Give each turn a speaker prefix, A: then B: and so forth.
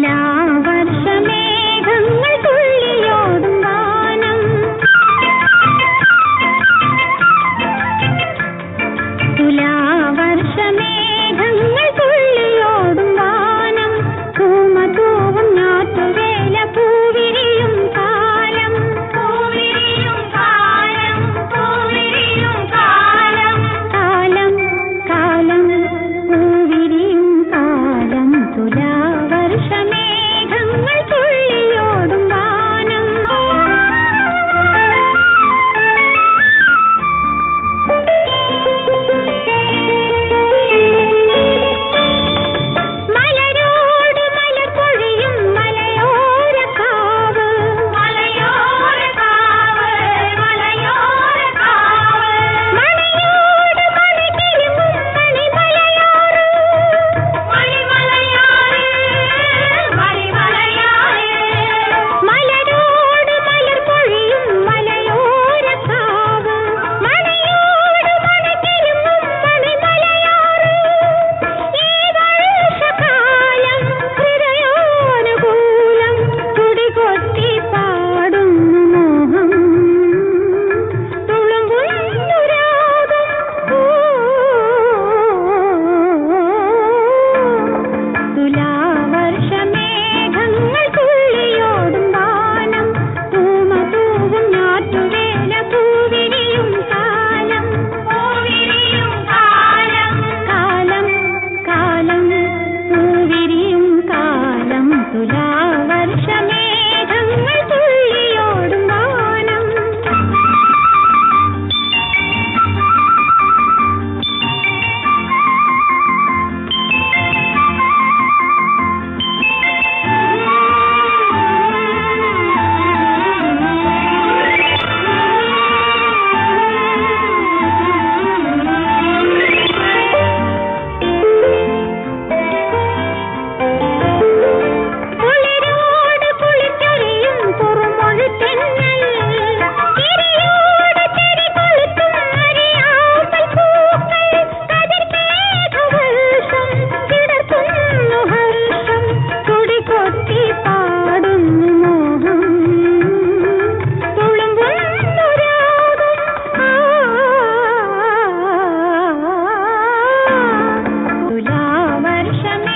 A: എല്ലാ വർഷമേഘങ്ങൾ வருஷம்